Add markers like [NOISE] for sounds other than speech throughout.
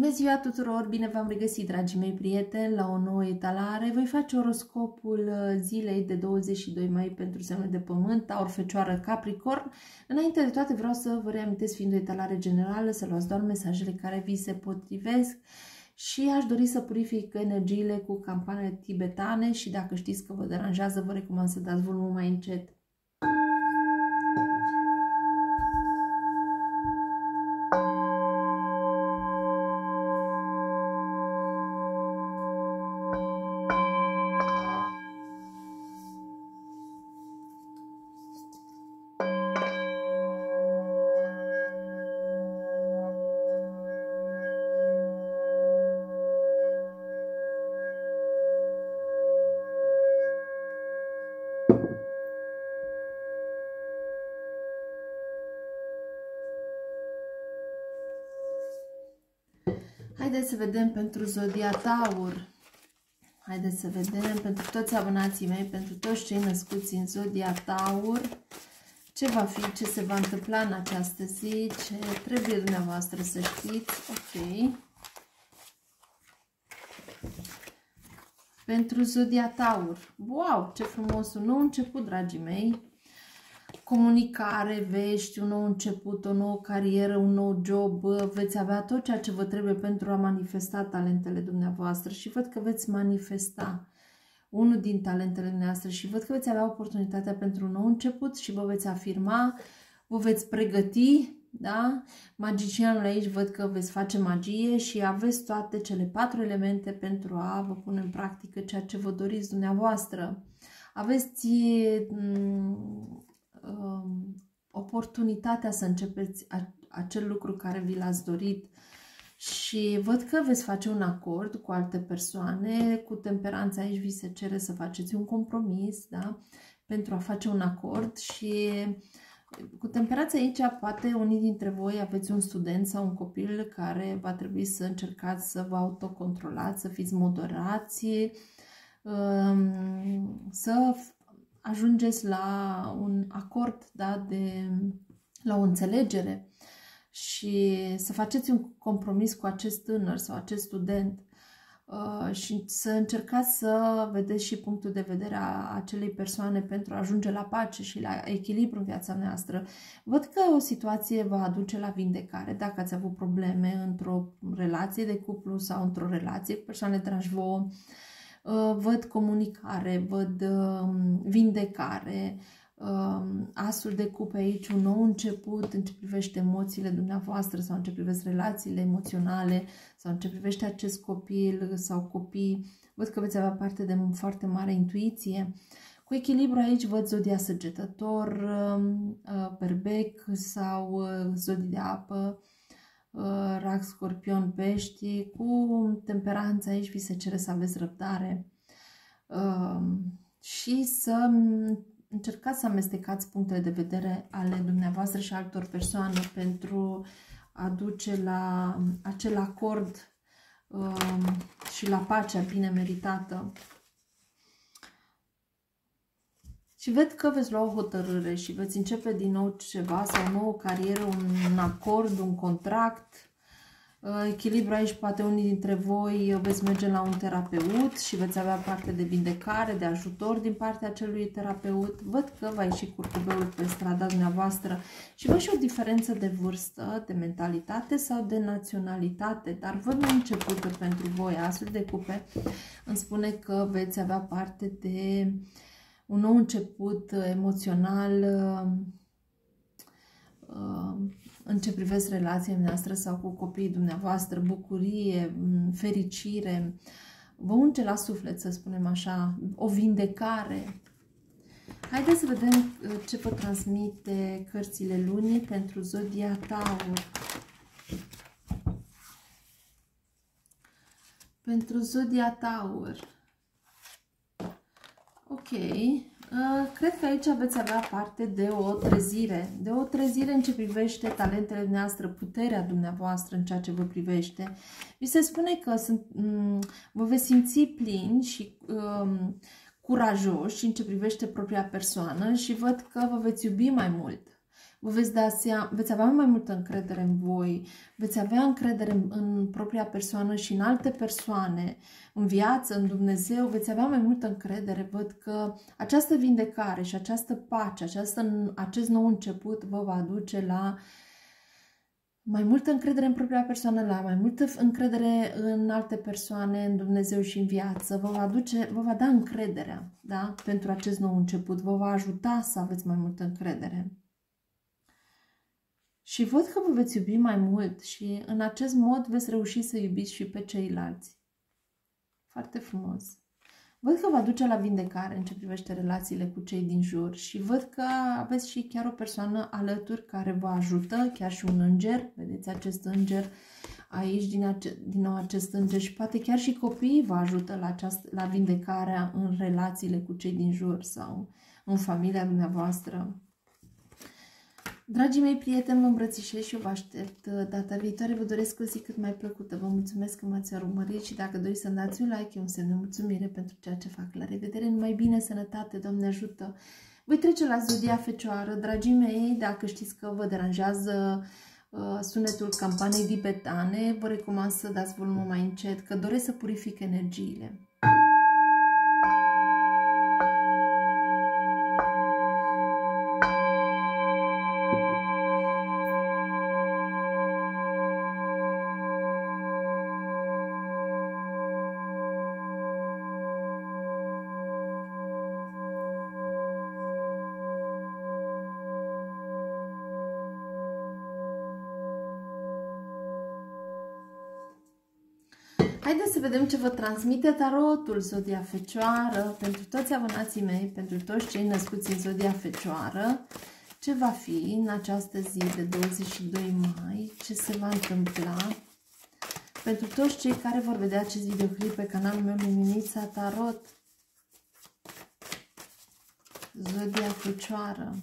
Bună ziua tuturor! Bine v-am regăsit, dragii mei prieteni, la o nouă etalare. Voi face oroscopul uh, zilei de 22 mai pentru semnul de pământ, Taur, Fecioară, Capricorn. Înainte de toate vreau să vă reamintesc, fiind o etalare generală, să luați doar mesajele care vi se potrivesc și aș dori să purific energiile cu campaniile tibetane și dacă știți că vă deranjează, vă recomand să dați volumul mai încet. Haideți să vedem pentru Zodia Taur. Haideți să vedem pentru toți abonații mei, pentru toți cei născuți în Zodia Taur, ce va fi, ce se va întâmpla în această zi, ce trebuie dumneavoastră să știți. Ok. Pentru Zodia Taur. Wow, ce frumos! Un nou început, dragii mei comunicare, vești, un nou început, o nouă carieră, un nou job, veți avea tot ceea ce vă trebuie pentru a manifesta talentele dumneavoastră și văd că veți manifesta unul din talentele dumneavoastră și văd că veți avea oportunitatea pentru un nou început și vă veți afirma, vă veți pregăti, da? Magicianul aici văd că veți face magie și aveți toate cele patru elemente pentru a vă pune în practică ceea ce vă doriți dumneavoastră. Aveți mm, um, oportunitatea să începeți a, acel lucru care vi l-ați dorit și văd că veți face un acord cu alte persoane, cu temperanța aici vi se cere să faceți un compromis, da? Pentru a face un acord și cu temperanța aici, poate unii dintre voi aveți un student sau un copil care va trebui să încercați să vă autocontrolați, să fiți moderați, um, să ajungeți la un acord, da, de, la o înțelegere și să faceți un compromis cu acest tânăr sau acest student uh, și să încercați să vedeți și punctul de vedere a acelei persoane pentru a ajunge la pace și la echilibru în viața noastră. Văd că o situație va aduce la vindecare dacă ați avut probleme într-o relație de cuplu sau într-o relație cu persoane dragi vouă. Uh, văd comunicare, văd um, vindecare, um, asul de cupe aici, un nou început în ce privește emoțiile dumneavoastră sau în ce privește relațiile emoționale sau în ce privește acest copil sau copii. Văd că veți avea parte de foarte mare intuiție. Cu echilibru aici văd zodia săgetător, berbec um, uh, sau uh, zodii de apă, Uh, rac, scorpion, pești, cu temperanța aici vi se cere să aveți răbdare um, și să încercați să amestecați punctele de vedere ale dumneavoastră și altor persoane pentru a duce la acel acord um, și la pacea bine meritată. Și ved că veți lua o hotărâre și veți începe din nou ceva sau o nouă carieră, un acord, un contract. Uh, echilibru aici, poate unii dintre voi veți merge la un terapeut și veți avea parte de vindecare, de ajutor din partea acelui terapeut. Văd că va ieși curcubeul pe strada dumneavoastră și văd și o diferență de vârstă, de mentalitate sau de naționalitate, dar văd un început pentru voi, astfel de cupe. Îmi spune că veți avea parte de uh, un nou început uh, emoțional uh, uh, în ce privesc relația noastră sau cu copiii dumneavoastră, bucurie, mm, fericire, vă unge la suflet, să spunem așa, o vindecare. Haideți să vedem ce vă transmite cărțile lunii pentru Zodia Taur. Pentru Zodia Taur. Ok. Uh, cred că aici veți avea parte de o trezire. De o trezire în ce privește talentele noastre, puterea dumneavoastră în ceea ce vă privește. Vi se spune că sunt, um, vă veți simți plini și um, curajoși în ce privește propria persoană și văd că vă veți iubi mai mult. Vă veți, da seama, veți avea mai multă încredere în voi, veți avea încredere în, în propria persoană și în alte persoane, în viață, în Dumnezeu, veți avea mai multă încredere. Văd că această vindecare și această pace, această, acest nou început vă va aduce la uh, mai multă încredere în propria persoană, la mai multă încredere în alte persoane, în Dumnezeu și în viață, vă va, aduce, vă va da încrederea da? pentru acest nou început, vă va ajuta să aveți mai multă încredere. Și văd că vă veți iubi mai mult și în acest mod veți reuși să iubiți și pe ceilalți. Foarte frumos. Văd că vă duce la vindecare în ce privește relațiile cu cei din jur și văd că aveți și chiar o persoană alături care vă ajută, chiar și un înger, vedeți acest înger aici, din, ace- din nou acest înger și poate chiar și copiii vă ajută la, această, la vindecarea în relațiile cu cei din jur sau în familia dumneavoastră. Dragii mei prieteni, vă îmbrățișez și eu vă aștept data viitoare. Vă doresc o zi cât mai plăcută. Vă mulțumesc că m-ați urmărit și dacă doriți să-mi dați un like, e un semn de mulțumire pentru ceea ce fac. La revedere, numai bine, sănătate, Doamne ajută! Voi trece la Zodia Fecioară. Dragii mei, dacă știți că vă deranjează uh, sunetul campaniei tibetane, vă recomand să dați volumul mai încet, că doresc să purific energiile. Vedem ce vă transmite tarotul Zodia Fecioară pentru toți abonații mei, pentru toți cei născuți în Zodia Fecioară. Ce va fi în această zi de 22 mai? Ce se va întâmpla? Pentru toți cei care vor vedea acest videoclip pe canalul meu Luminița Tarot. Zodia Fecioară.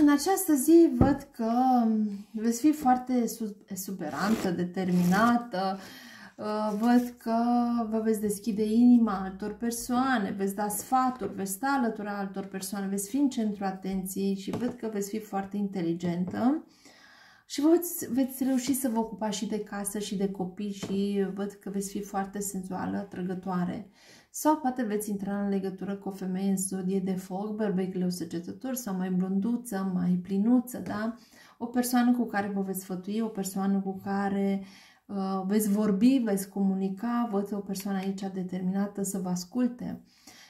În această zi văd că veți fi foarte exuberantă, determinată, uh, văd că vă veți deschide inima altor persoane, veți da sfaturi, veți sta alătura altor persoane, veți fi în centru atenției și văd că veți fi foarte inteligentă și veți, veți reuși să vă ocupați și de casă și de copii și văd că veți fi foarte senzuală, trăgătoare. Sau poate veți intra în legătură cu o femeie în zodie de foc, bărbai greu săgetător sau mai blonduță, mai plinuță, da? O persoană cu care vă veți sfătui, o persoană cu care uh, veți vorbi, veți comunica, văd o persoană aici determinată să vă asculte.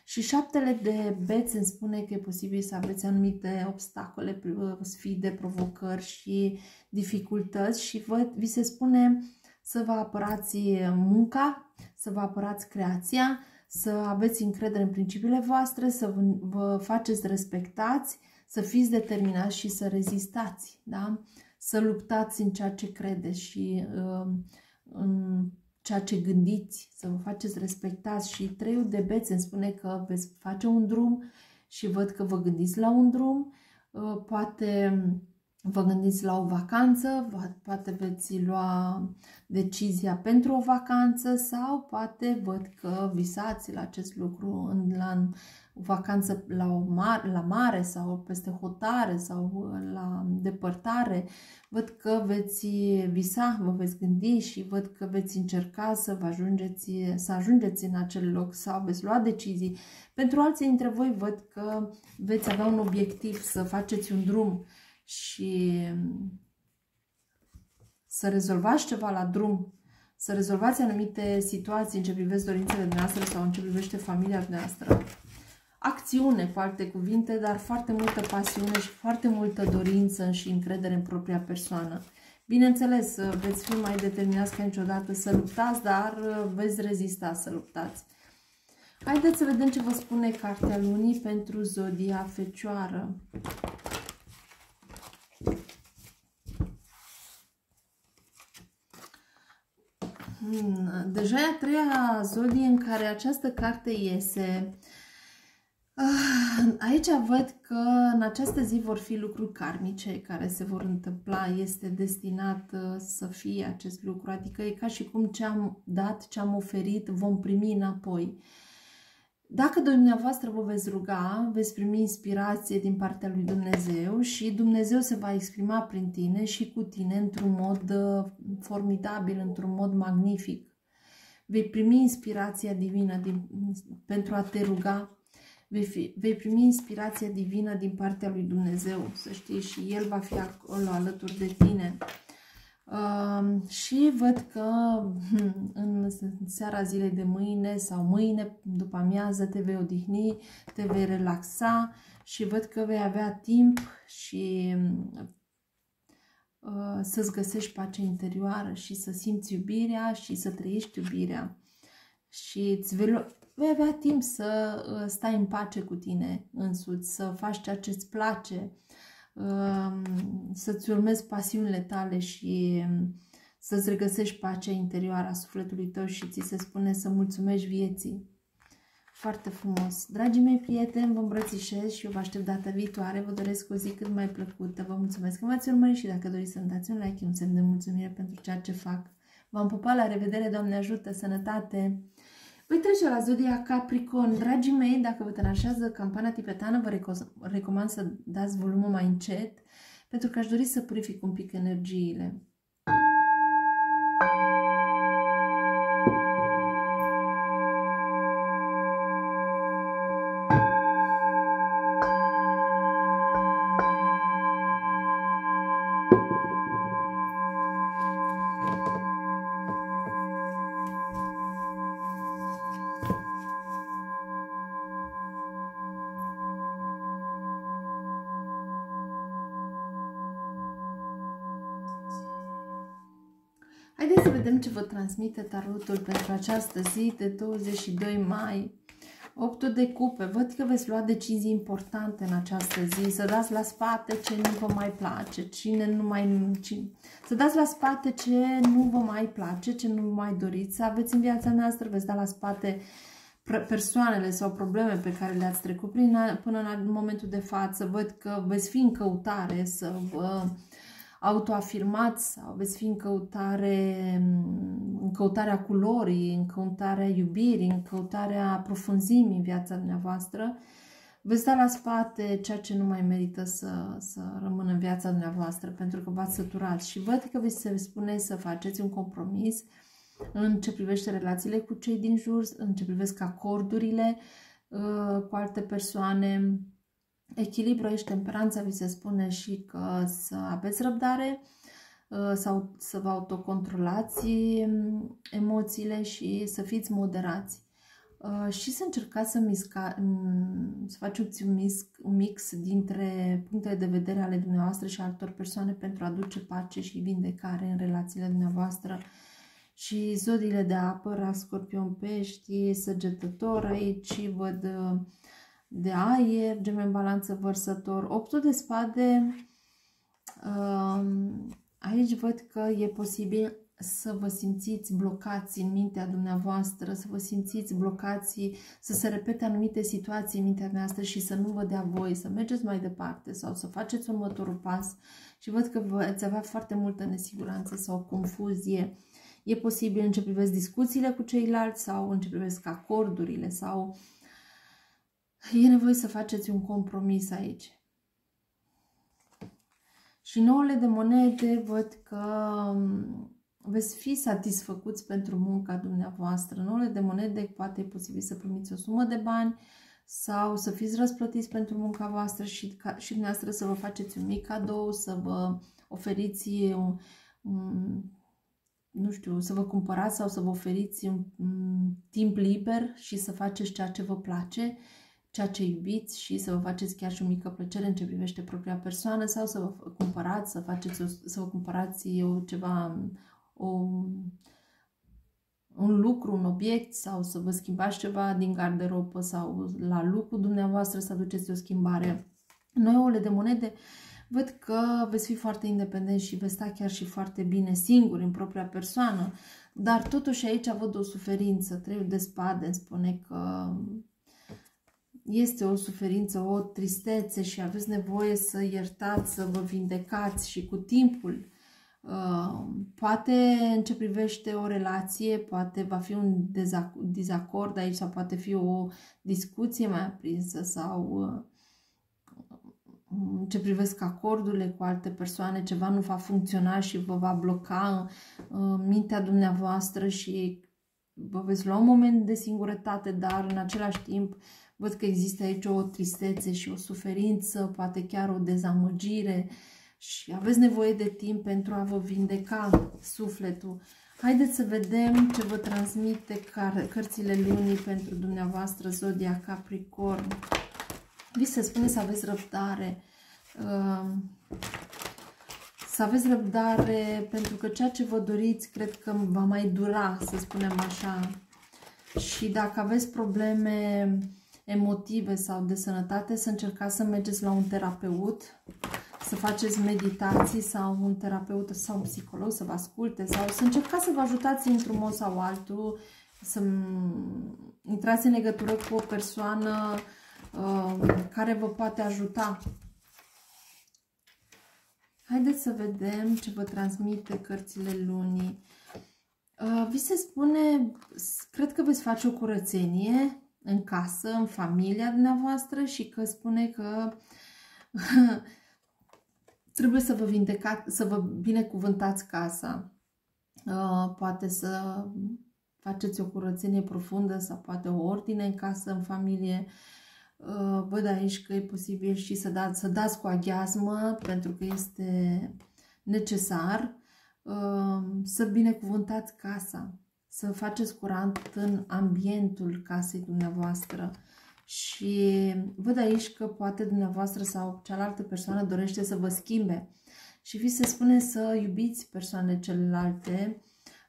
Și șaptele de beți îmi spune că e posibil să aveți anumite obstacole, sfide, provocări și dificultăți și vă, vi se spune să vă apărați munca, să vă apărați creația, să aveți încredere în principiile voastre, să vă, vă faceți respectați, să fiți determinați și să rezistați, da? să luptați în ceea ce credeți și uh, în ceea ce gândiți, să vă faceți respectați și treiul de bețe îmi spune că veți face un drum și văd că vă gândiți la un drum, uh, poate vă gândiți la o vacanță, poate veți lua decizia pentru o vacanță sau poate văd că visați la acest lucru în, la o vacanță la, o mare, la mare sau peste hotare sau la depărtare. Văd că veți visa, vă veți gândi și văd că veți încerca să, vă ajungeți, să ajungeți în acel loc sau veți lua decizii. Pentru alții dintre voi văd că veți avea un obiectiv, să faceți un drum și să rezolvați ceva la drum, să rezolvați anumite situații în ce privește dorințele noastre sau în ce privește familia noastră. Acțiune, cu alte cuvinte, dar foarte multă pasiune și foarte multă dorință și încredere în propria persoană. Bineînțeles, veți fi mai determinați ca niciodată să luptați, dar veți rezista să luptați. Haideți să vedem ce vă spune Cartea Lunii pentru Zodia Fecioară. Hmm, deja e a treia zodie în care această carte iese. Ah, aici văd că în această zi vor fi lucruri karmice care se vor întâmpla. Este destinat uh, să fie acest lucru. Adică e ca și cum ce am dat, ce am oferit, vom primi înapoi. Dacă dumneavoastră vă veți ruga, veți primi inspirație din partea lui Dumnezeu și Dumnezeu se va exprima prin tine și cu tine într-un mod uh, formidabil, într-un mod magnific. Vei primi inspirația divină din, pentru a te ruga, vei, fi, vei primi inspirația divină din partea lui Dumnezeu, să știi, și El va fi acolo alături de tine. Uh, și văd că hmm, în seara zilei de mâine sau mâine, după amiază, te vei odihni, te vei relaxa și văd că vei avea timp și uh, să-ți găsești pacea interioară și să simți iubirea și să trăiești iubirea. Și îți vei, vei avea timp să uh, stai în pace cu tine însuți, să faci ceea ce îți place, să-ți urmezi pasiunile tale și să-ți regăsești pacea interioară a sufletului tău și ți se spune să mulțumești vieții. Foarte frumos. Dragii mei prieteni, vă îmbrățișez și eu vă aștept data viitoare. Vă doresc o zi cât mai plăcută. Vă mulțumesc că m-ați urmărit și dacă doriți să-mi dați un like, un semn de mulțumire pentru ceea ce fac. V-am pupat, la revedere, Doamne ajută, sănătate! Voi trece la Zodia Capricorn. Dragii mei, dacă vă tănașează campania tibetană, vă recomand să dați volumul mai încet, pentru că aș dori să purific un pic energiile. Haideți să ce vă transmite tarotul pentru această zi de 22 mai. 8 de cupe. Văd că veți lua decizii importante în această zi. Să dați la spate ce nu vă mai place. Cine nu mai... Cine... Să dați la spate ce nu vă mai place, ce nu mai doriți. Să aveți în viața noastră, veți da la spate persoanele sau probleme pe care le-ați trecut prin, până în momentul de față. Văd că veți fi în căutare să vă autoafirmați sau veți fi în căutare, în căutarea culorii, în căutarea iubirii, în căutarea profunzimii în viața dumneavoastră, veți da la spate ceea ce nu mai merită să, să rămână în viața dumneavoastră, pentru că v-ați săturat. Și văd că vi se spune să faceți un compromis în ce privește relațiile cu cei din jur, în ce privesc acordurile uh, cu alte persoane, echilibru aici, temperanța vi se spune și că să aveți răbdare uh, sau să vă autocontrolați mm, emoțiile și să fiți moderați. Uh, și să încercați să, misca, mm, să faceți un mix, un mix dintre punctele de vedere ale dumneavoastră și altor persoane pentru a aduce pace și vindecare în relațiile dumneavoastră. Și zodiile de apă, scorpion, pești, săgetător, aici văd uh, de aer, gemen balanță vărsător, optul de spade, um, aici văd că e posibil să vă simțiți blocați în mintea dumneavoastră, să vă simțiți blocați, să se repete anumite situații în mintea noastră și să nu vă dea voi, să mergeți mai departe sau să faceți următorul pas și văd că veți avea foarte multă nesiguranță sau confuzie. E posibil în ce privesc discuțiile cu ceilalți sau în ce privesc acordurile sau uh, E nevoie să faceți un compromis aici. Și nouăle de monede văd că um, veți fi satisfăcuți pentru munca dumneavoastră. Nouăle de monede poate e posibil să primiți o sumă de bani sau să fiți răsplătiți pentru munca voastră și, ca, și dumneavoastră să vă faceți un mic cadou, să vă oferiți un, un nu știu, să vă cumpărați sau să vă oferiți un, un timp liber și să faceți ceea ce vă place ceea ce iubiți și să vă faceți chiar și o mică plăcere în ce privește propria persoană sau să vă cumpărați, să, faceți o, să vă cumpărați eu ceva, o, un lucru, un obiect sau să vă schimbați ceva din garderobă sau la lucru dumneavoastră să aduceți o schimbare. Noi, ouăle de monede, văd că veți fi foarte independenți și veți sta chiar și foarte bine singuri în propria persoană, dar totuși aici văd o suferință. Trei de spade îmi spune că este o suferință, o tristețe și aveți nevoie să iertați, să vă vindecați și cu timpul. Uh, poate în ce privește o relație, poate va fi un dezacord aici sau poate fi o discuție mai aprinsă sau uh, în ce privesc acordurile cu alte persoane, ceva nu va funcționa și vă va bloca uh, mintea dumneavoastră și vă veți lua un moment de singurătate, dar în același timp văd că există aici o tristețe și o suferință, poate chiar o dezamăgire și aveți nevoie de timp pentru a vă vindeca sufletul. Haideți să vedem ce vă transmite cărțile lunii pentru dumneavoastră, Zodia Capricorn. Vi se spune să aveți răbdare, uh, să aveți răbdare pentru că ceea ce vă doriți cred că va mai dura, să spunem așa. Și dacă aveți probleme emotive sau de sănătate, să încercați să mergeți la un terapeut, să faceți meditații sau un terapeut sau un psiholog să vă asculte sau să încercați să vă ajutați într-un mod sau altul, să intrați în legătură cu o persoană uh, care vă poate ajuta. Haideți să vedem ce vă transmite cărțile lunii. Uh, vi se spune, cred că veți face o curățenie în casă, în familia dumneavoastră și că spune că [LAUGHS] trebuie să vă vindecați, să vă binecuvântați casa. Uh, poate să faceți o curățenie profundă sau poate o ordine în casă, în familie. Uh, văd aici că e posibil și să dați, să dați cu aghiazmă pentru că este necesar uh, să binecuvântați casa să faceți curant în ambientul casei dumneavoastră. Și văd aici că poate dumneavoastră sau cealaltă persoană dorește să vă schimbe. Și vi se spune să iubiți persoanele celelalte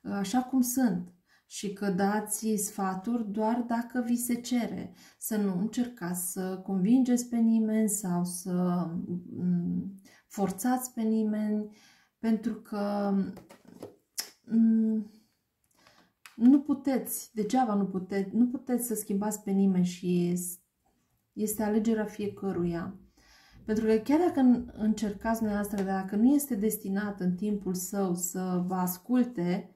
uh, așa cum sunt. Și că dați sfaturi doar dacă vi se cere. Să nu încercați să convingeți pe nimeni sau să mm, forțați pe nimeni, pentru că mm, nu puteți, degeaba nu puteți, nu puteți să schimbați pe nimeni și este alegerea fiecăruia. Pentru că chiar dacă încercați dumneavoastră, dacă nu este destinat în timpul său să vă asculte,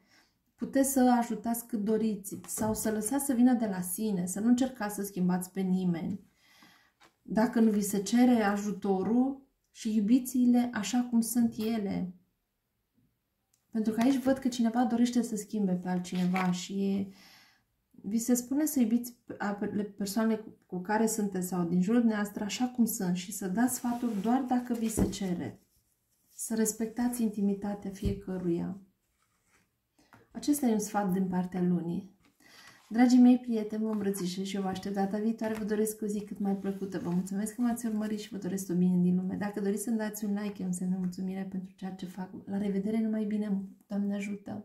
puteți să ajutați cât doriți sau să lăsați să vină de la sine, să nu încercați să schimbați pe nimeni. Dacă nu vi se cere ajutorul și iubiți-le așa cum sunt ele, pentru că aici văd că cineva dorește să schimbe pe altcineva și vi se spune să iubiți persoanele cu care sunteți sau din jurul dumneavoastră așa cum sunt și să dați sfaturi doar dacă vi se cere. Să respectați intimitatea fiecăruia. Acesta e un sfat din partea lunii. Dragii mei prieteni, vă îmbrățișez și eu vă aștept data viitoare. Vă doresc o zi cât mai plăcută. Vă mulțumesc că m-ați urmărit și vă doresc tot bine din lume. Dacă doriți să-mi dați un like, eu îmi semn mulțumire pentru ceea ce fac. La revedere, numai bine, Doamne ajută!